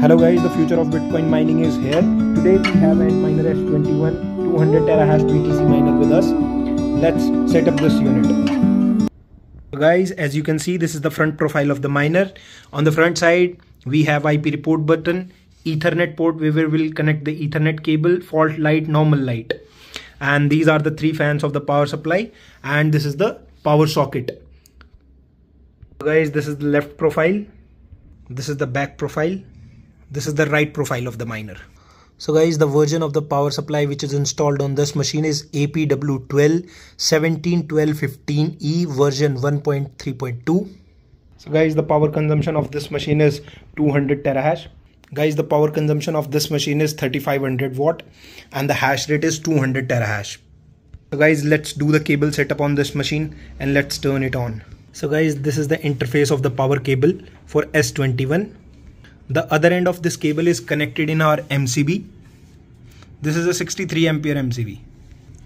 Hello guys, the future of Bitcoin mining is here. Today we have Antminer S21 200 terahash BTC miner with us. Let's set up this unit. Guys, as you can see, this is the front profile of the miner. On the front side, we have IP report button, Ethernet port where we will connect the Ethernet cable, fault light, normal light. And these are the three fans of the power supply. And this is the power socket. So guys, this is the left profile this is the back profile this is the right profile of the miner. So guys the version of the power supply which is installed on this machine is APW12 171215E version 1.3.2 so guys the power consumption of this machine is 200 terahash. Guys the power consumption of this machine is 3500 watt and the hash rate is 200 terahash. So guys let's do the cable setup on this machine and let's turn it on. So guys this is the interface of the power cable for S21 the other end of this cable is connected in our MCB this is a 63 ampere MCB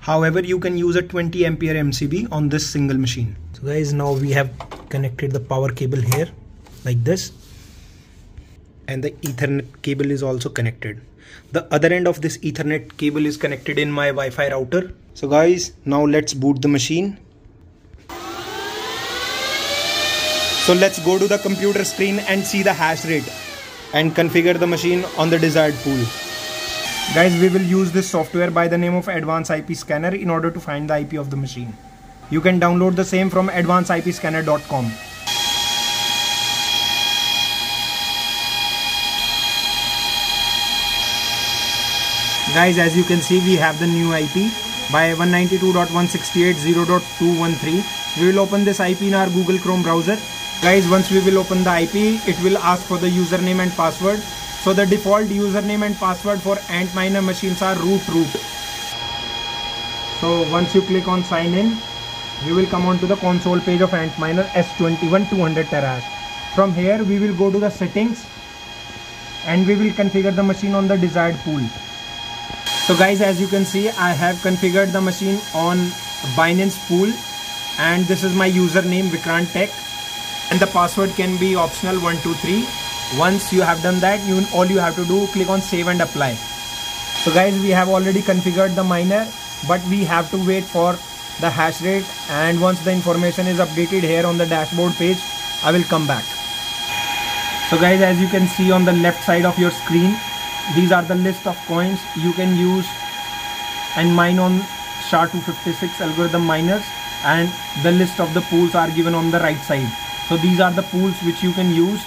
however you can use a 20 ampere MCB on this single machine. So guys now we have connected the power cable here like this. And the ethernet cable is also connected. The other end of this ethernet cable is connected in my Wi-Fi router. So guys now let's boot the machine. So let's go to the computer screen and see the hash rate and configure the machine on the desired pool. Guys, we will use this software by the name of Advanced IP Scanner in order to find the IP of the machine. You can download the same from advancedipscanner.com. Guys, as you can see, we have the new IP by 192.168.0.213. We will open this IP in our Google Chrome browser guys once we will open the IP it will ask for the username and password. So the default username and password for Antminer machines are root root. So once you click on sign in you will come on to the console page of Antminer S21 200 terahash from here we will go to the settings and we will configure the machine on the desired pool. So guys as you can see I have configured the machine on Binance pool and this is my username Vikrant Tech and the password can be optional 123 once you have done that you all you have to do click on save and apply. So guys we have already configured the miner but we have to wait for the hash rate. And once the information is updated here on the dashboard page I will come back. So guys as you can see on the left side of your screen these are the list of coins you can use and mine on SHA-256 algorithm miners. And the list of the pools are given on the right side so these are the pools which you can use.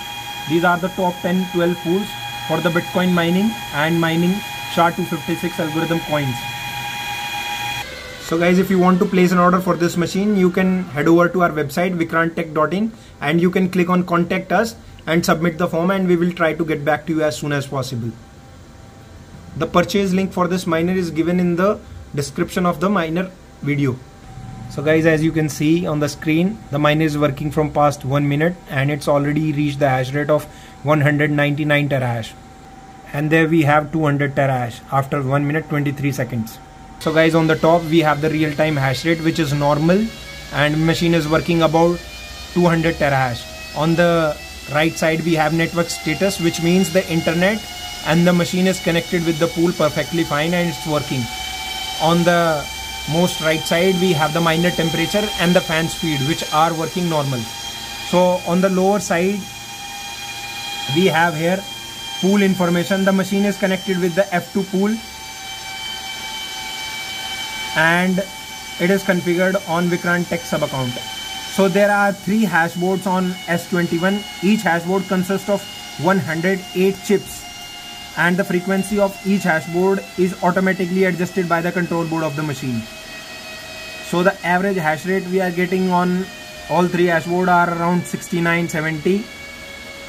These are the top 10 12 pools for the bitcoin mining and mining sha256 algorithm coins. So guys if you want to place an order for this machine you can head over to our website vikrantech.in and you can click on contact us and submit the form and we will try to get back to you as soon as possible. The purchase link for this miner is given in the description of the miner video so guys as you can see on the screen the miner is working from past one minute and it's already reached the hash rate of 199 terahash. And there we have 200 terahash after 1 minute 23 seconds. So guys on the top we have the real-time hash rate which is normal. And machine is working about 200 terahash. On the right side we have network status which means the internet and the machine is connected with the pool perfectly fine and it's working. On the most right side we have the miner temperature and the fan speed which are working normal. So on the lower side we have here pool information. The machine is connected with the f2 pool. And it is configured on Vikrant Tech sub account so there are three hashboards on S21 each hashboard consists of 108 chips and the frequency of each hashboard is automatically adjusted by the control board of the machine. So the average hash rate we are getting on all three hashboard are around 69 70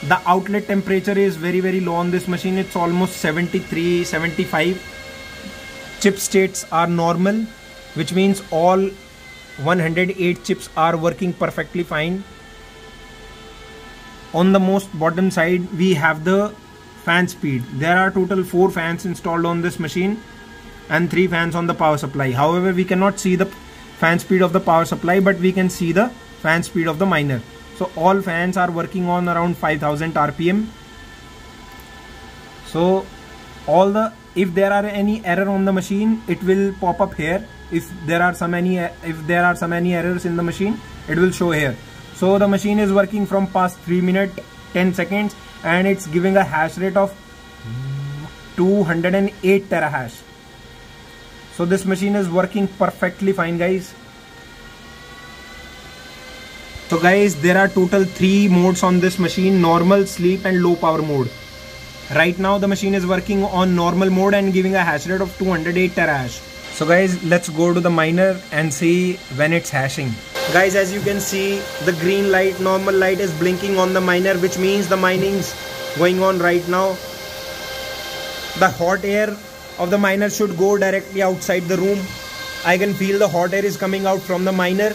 the outlet temperature is very very low on this machine. It's almost 73 75 chip states are normal which means all 108 chips are working perfectly fine. On the most bottom side we have the fan speed. There are total four fans installed on this machine and three fans on the power supply. However we cannot see the fan speed of the power supply but we can see the fan speed of the miner. So all fans are working on around 5000 rpm so all the if there are any error on the machine it will pop up here. If there are some any if there are some any errors in the machine it will show here. So the machine is working from past 3 minute 10 seconds and it's giving a hash rate of 208 terahash. So this machine is working perfectly fine guys. So guys there are total three modes on this machine normal sleep and low power mode. Right now the machine is working on normal mode and giving a hash rate of 208 terahash. So guys let's go to the miner and see when it's hashing guys as you can see the green light normal light is blinking on the miner which means the mining's going on right now. The hot air of the miner should go directly outside the room. I can feel the hot air is coming out from the miner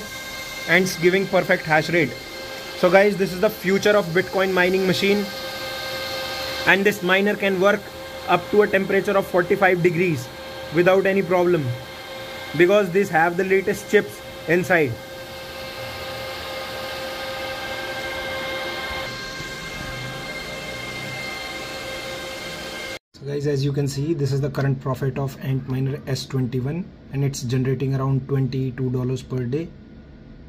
and it's giving perfect hash rate. So guys this is the future of bitcoin mining machine. And this miner can work up to a temperature of 45 degrees without any problem. Because these have the latest chips inside so guys as you can see this is the current profit of antminer s21 and it's generating around 22 dollars per day